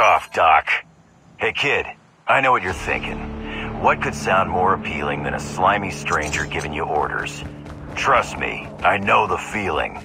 Off, Doc. Hey, kid, I know what you're thinking. What could sound more appealing than a slimy stranger giving you orders? Trust me, I know the feeling.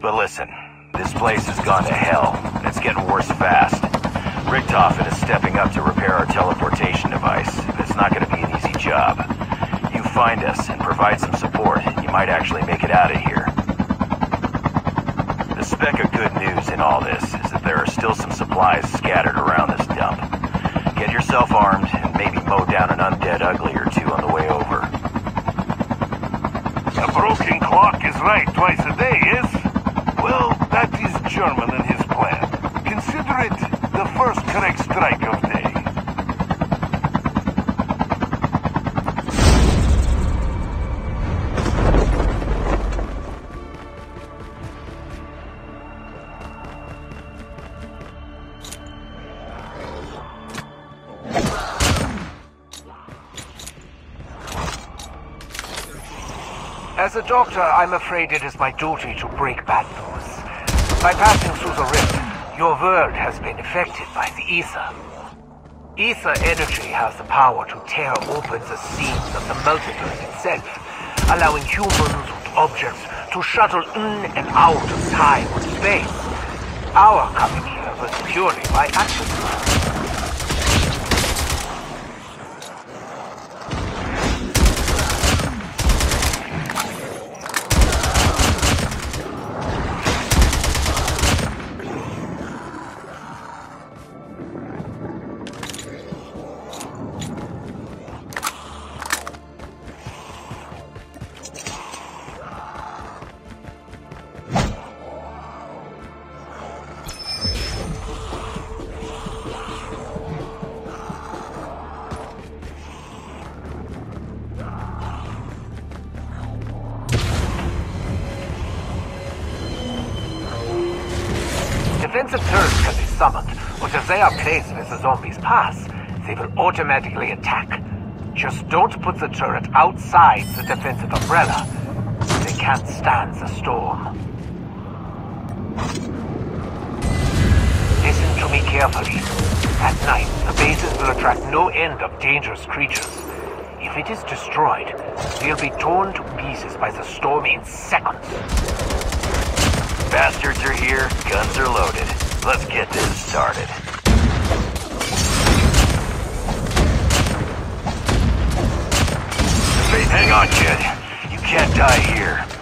But listen, this place has gone to hell, and it's getting worse fast. Richtofen is stepping up to repair our teleportation device, and it's not gonna be an easy job. You find us and provide some support, you might actually make it out of here. The speck of good news in all this is there are still some supplies scattered around this dump. Get yourself armed and maybe mow down an undead ugly or two on the way over. A broken clock is right twice a day, yes? Well, that is German and his As a doctor, I'm afraid it is my duty to break bad news. By passing through the rift, your world has been affected by the ether. Ether energy has the power to tear open the seams of the multiverse itself, allowing humans and objects to shuttle in and out of time and space. Our coming here was purely by accident. Defensive turrets can be summoned, but if they are placed as the zombies pass, they will automatically attack. Just don't put the turret outside the defensive umbrella. They can't stand the storm. Listen to me carefully. At night, the bases will attract no end of dangerous creatures. If it is destroyed, they'll be torn to pieces by the storm in seconds. Bastards are here, guns are loaded. Let's get this started. Hey, hang on, kid. You can't die here.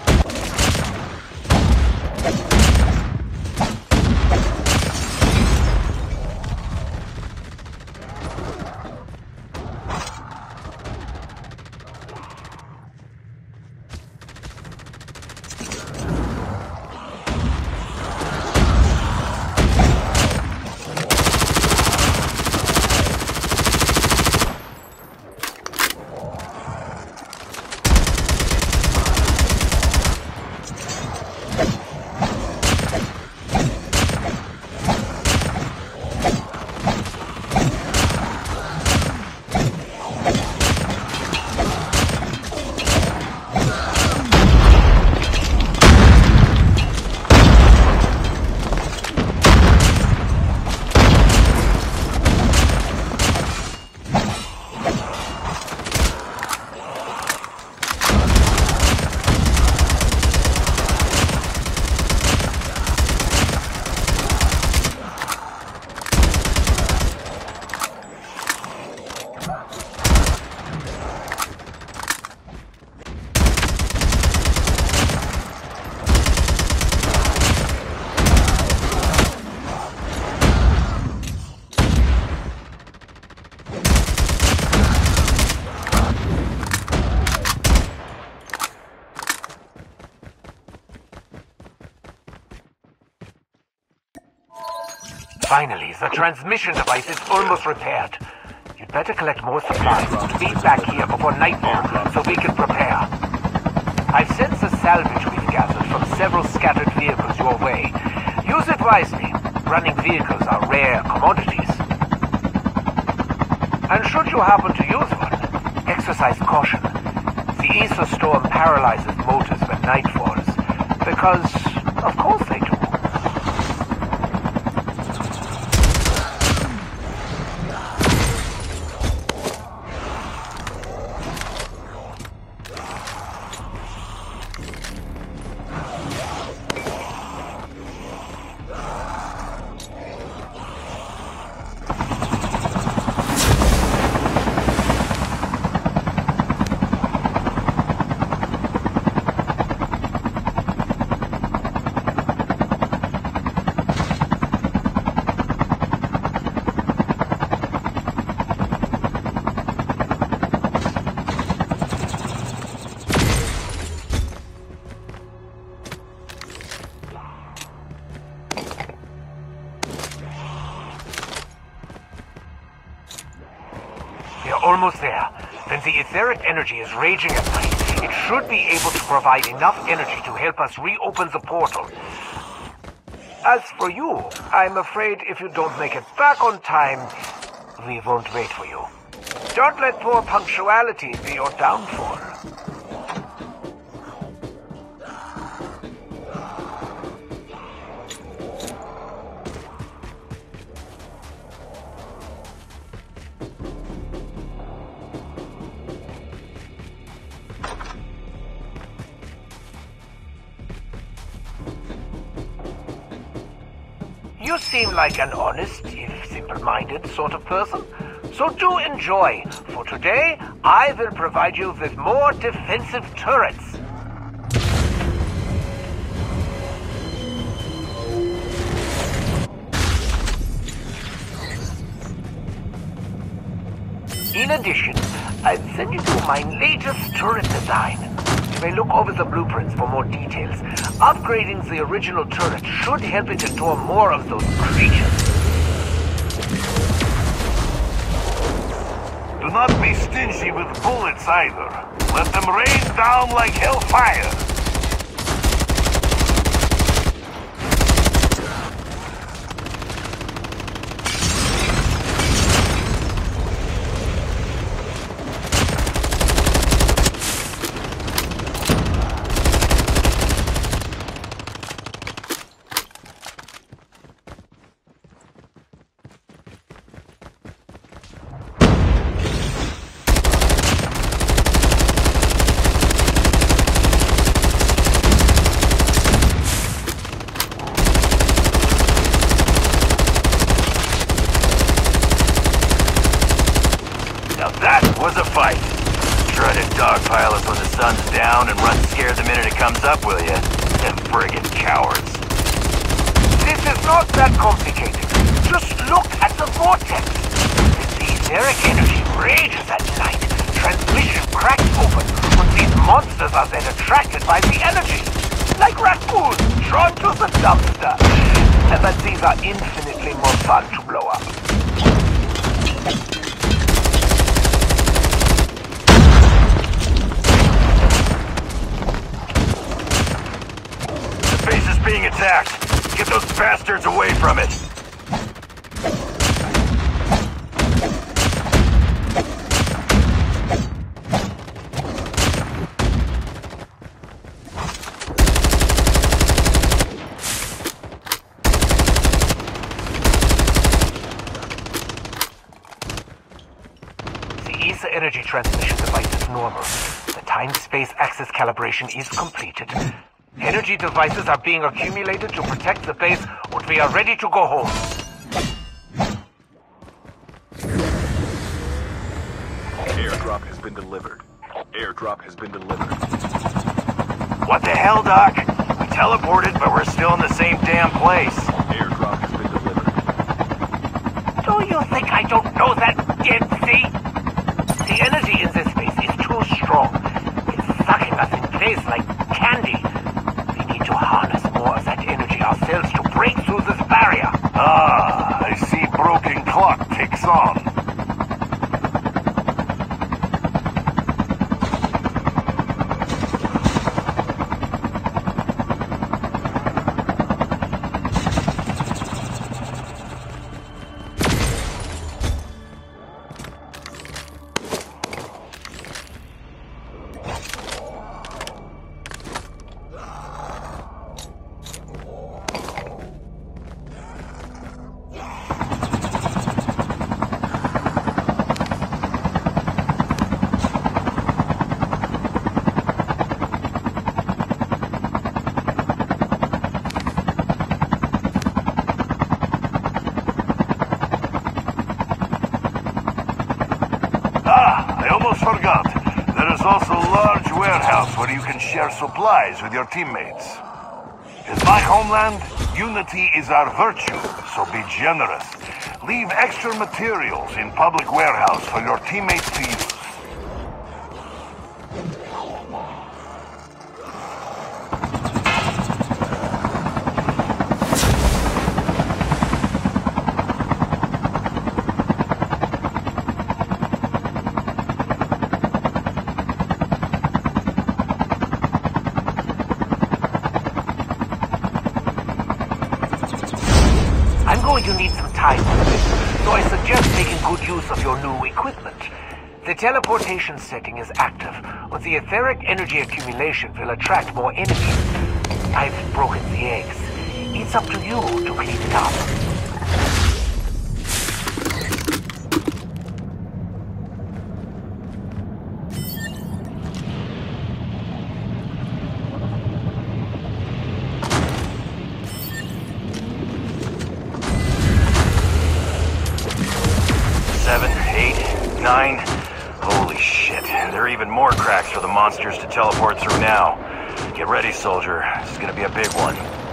Finally, the transmission device is almost repaired. You'd better collect more supplies meet back here before nightfall so we can prepare. I've sent the salvage we've gathered from several scattered vehicles your way. Use it wisely. Running vehicles are rare commodities. And should you happen to use one, exercise caution. The ether storm paralyzes motors when night falls. Because, of course they do. Energy is raging at night, it should be able to provide enough energy to help us reopen the portal. As for you, I'm afraid if you don't make it back on time, we won't wait for you. Don't let poor punctuality be your downfall. You seem like an honest, if simple-minded sort of person. So do enjoy, for today I will provide you with more defensive turrets. In addition, I've sent you my latest turret design. May look over the blueprints for more details. Upgrading the original turret should help it endure more of those creatures. Do not be stingy with bullets either. Let them rain down like hellfire. Now that was a fight. Try to dogpile us when the sun's down and run scared the minute it comes up, will ya? Them friggin' cowards. This is not that. Just look at the vortex. The etheric energy rages at night. Transmission cracks open, and these monsters are then attracted by the energy. Like raccoons drawn to the dumpster. But these are infinitely more fun to blow up. The base is being attacked. Get those bastards away from it. The ESA energy transmission device is normal. The time-space axis calibration is completed. Energy devices are being accumulated to protect the base, and we are ready to go home. Airdrop has been delivered. Airdrop has been delivered. What the hell, Doc? We teleported, but we're still in the same damn place. Airdrop has been delivered. Do you think I don't know that, Dempsey? The energy in this space is too strong. It's sucking us in place like candy. We need to harness more of that energy ourselves to break through this barrier. Ah, I see broken clock ticks on. Supplies with your teammates. In my homeland, unity is our virtue, so be generous. Leave extra materials in public warehouse for your teammates to use. The teleportation setting is active, but the etheric energy accumulation will attract more enemies. I've broken the eggs. It's up to you to clean it up. Teleport through now. Get ready, soldier. This is gonna be a big one.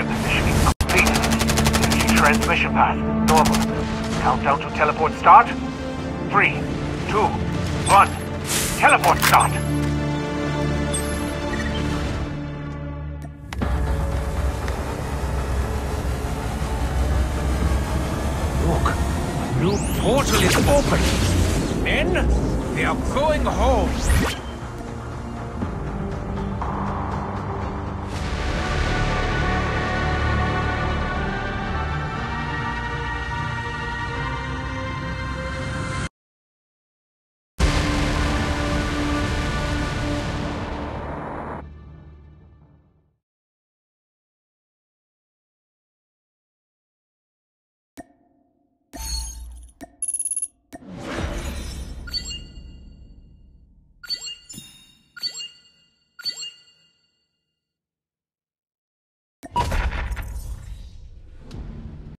Coordinate positioning completed. Energy transmission path normal. Countdown to teleport start. Three, two, one. Teleport start. Look, a new portal is open. Men, they are going home.